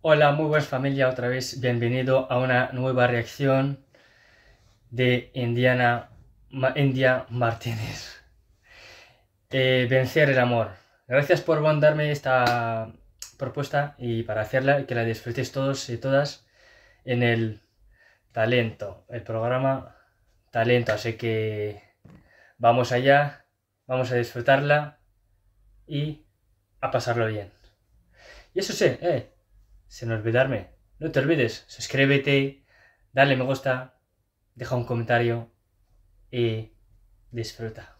Hola, muy buenas familia, otra vez bienvenido a una nueva reacción de Indiana, India Martínez. Eh, vencer el amor. Gracias por mandarme esta propuesta y para hacerla y que la disfrutéis todos y todas en el talento, el programa talento. Así que vamos allá, vamos a disfrutarla y a pasarlo bien. Y eso sí, eh, sin olvidarme, no te olvides, suscríbete, dale me gusta, deja un comentario y disfruta.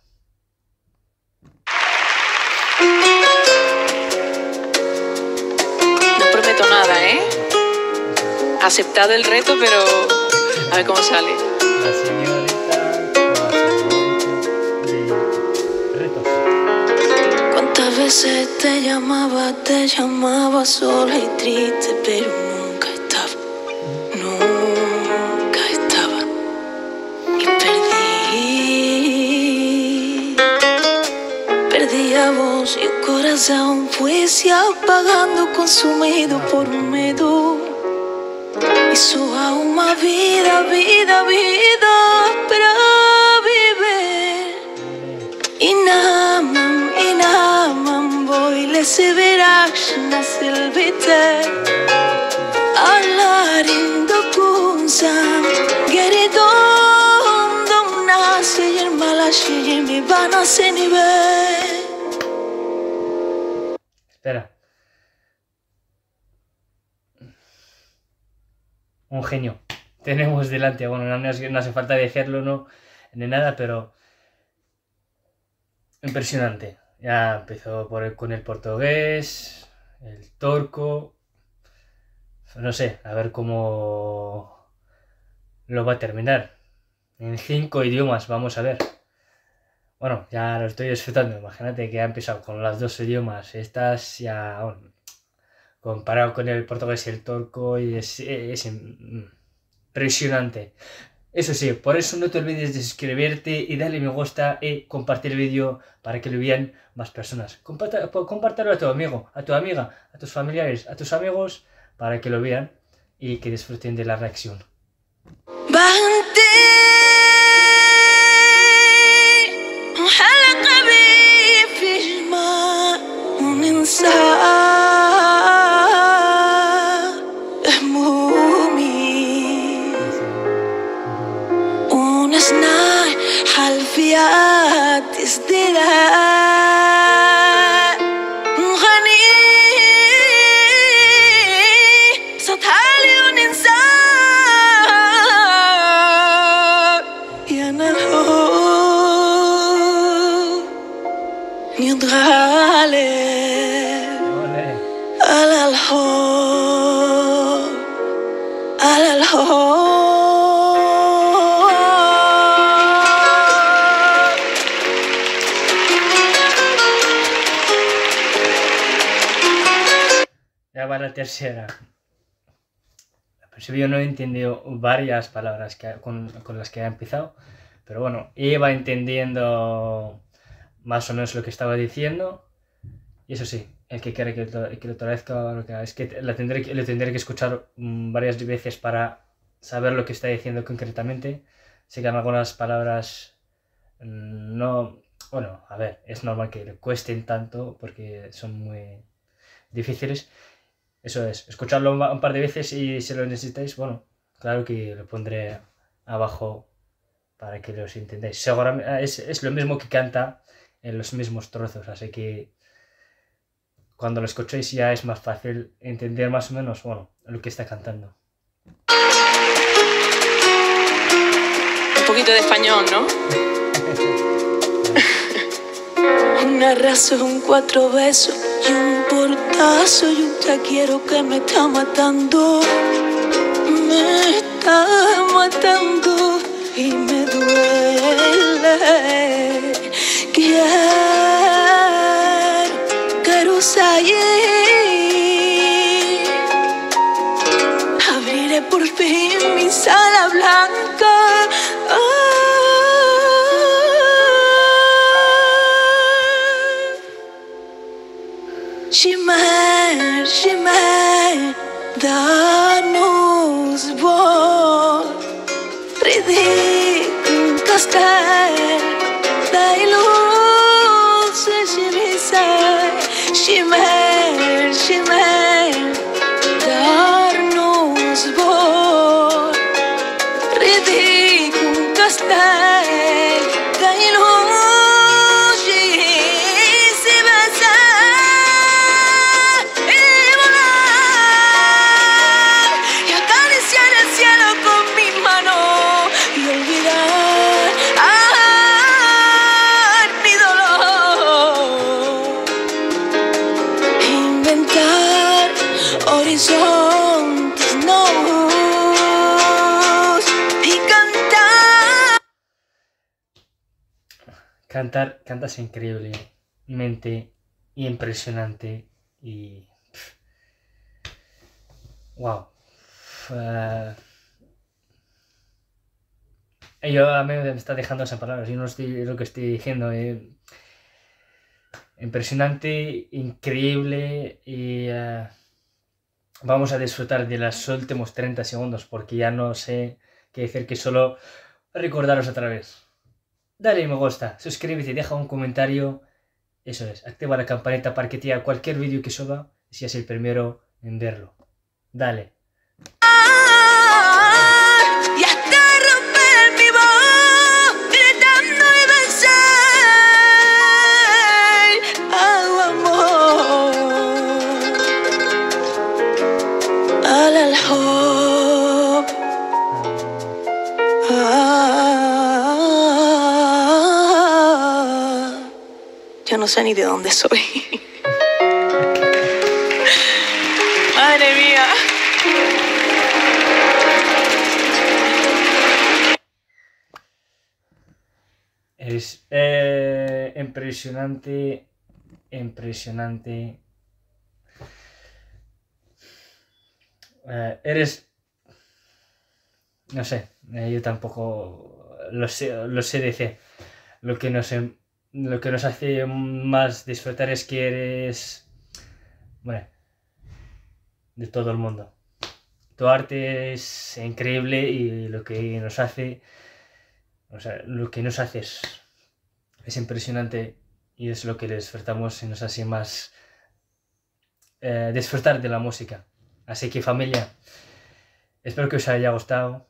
No prometo nada, ¿eh? Aceptado el reto, pero a ver cómo sale. Veces te llamaba, te llamaba sola y triste, pero nunca estaba, nunca estaba. Y perdí, perdí a vos y un corazón fuese apagando, consumido por miedo. Y su alma vida, vida, vida para Un genio. Tenemos delante, bueno, no, no es- no hace falta decirlo, no, ni nada, pero impresionante. Ya empezó por el- con el portugués, el turco, no sé, a ver cómo lo va a terminar. En cinco idiomas, vamos a ver. Bueno, ya lo estoy disfrutando. Imagínate que ha empezado con los dos idiomas. Estás ya comparado con el portugués y el turco y es, es impresionante. Eso sí, por eso no te olvides de suscribirte y darle me gusta y compartir el vídeo para que lo vean más personas. Comparta- po- compártelo a tu amigo, a tu amiga, a tus familiares, a tus amigos para que lo vean y que disfruten de la reacción. فيها تسدلها Ya va la tercera. Al principio no he entendido varias palabras que, con, con las que ha empezado, pero bueno, iba entendiendo más o menos lo que estaba diciendo. Y eso sí, el que quiera que lo, que lo traduzca, es que la tendré, lo tendré que escuchar mm, varias veces para saber lo que está diciendo concretamente. Sé que algunas palabras mm, no... Bueno, a ver, es normal que le cuesten tanto porque son muy difíciles. Eso es, escucharlo un par de veces y si lo necesitáis, bueno, claro que lo pondré abajo para que los entendáis. Seguramente es, es lo mismo que canta en los mismos trozos, así que cuando lo escuchéis ya es más fácil entender más o menos, bueno, lo que está cantando. Un poquito de español, ¿no? Una razón, cuatro besos y un portazo y un te quiero que me está matando. Me está matando y me duele. the Cantar, cantas increíblemente impresionante y. Wow. yo a mí me está dejando esas palabras, yo no estoy lo que estoy diciendo. eh. Impresionante, increíble y. eh, vamos a disfrutar de los últimos 30 segundos porque ya no sé qué decir que solo recordaros otra vez. Dale me gusta, suscríbete, deja un comentario. Eso es, activa la campanita para que te llegue cualquier vídeo que suba y seas el primero en verlo. Dale. No sé ni de dónde soy. Madre mía. Eres eh, impresionante, impresionante. Eh, eres, no sé, eh, yo tampoco lo sé, lo sé decir. Lo que nos, lo que nos hace más disfrutar es que eres, bueno, de todo el mundo. Tu arte es increíble y lo que nos hace o sea, lo que nos hace es, es impresionante y es lo que disfrutamos y nos hace más eh, disfrutar de la música. Así que familia, espero que os haya gustado,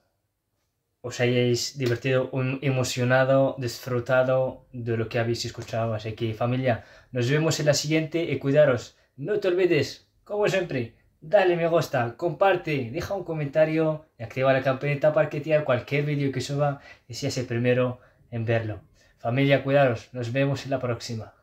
os hayáis divertido, emocionado, disfrutado de lo que habéis escuchado. Así que familia, nos vemos en la siguiente y cuidaros. No te olvides, como siempre, dale me gusta, comparte, deja un comentario y activa la campanita para que te llegue cualquier vídeo que suba y seas el primero en verlo. Familia, cuidaros, nos vemos en la próxima.